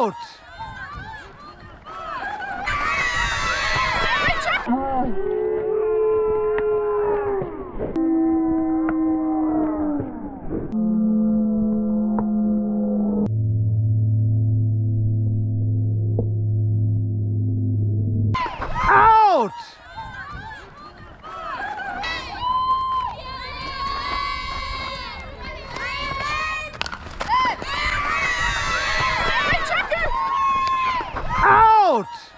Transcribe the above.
out! out! out.